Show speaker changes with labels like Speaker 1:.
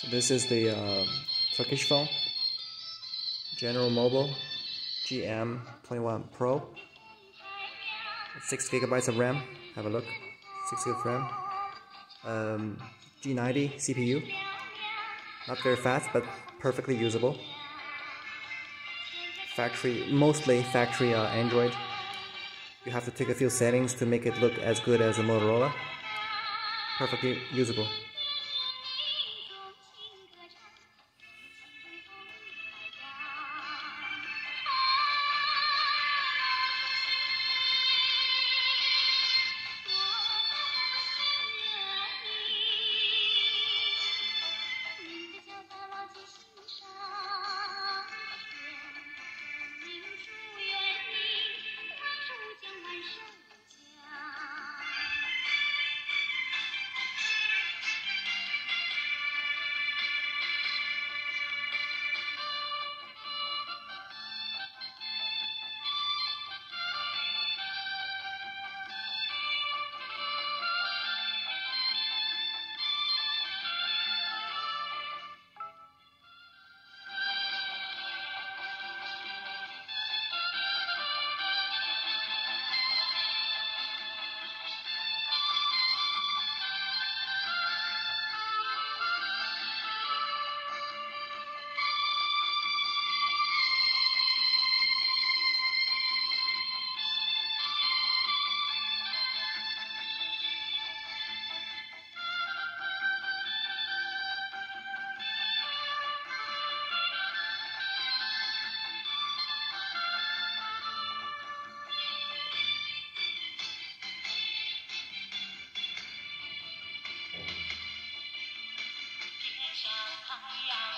Speaker 1: So this is the uh, Turkish phone, General Mobile GM21 Pro. 6 gigabytes of RAM. Have a look. 6 gigabytes of RAM. Um, G90 CPU. Not very fast, but perfectly usable. Factory, mostly factory uh, Android. You have to take a few settings to make it look as good as a Motorola. Perfectly usable. 来呀。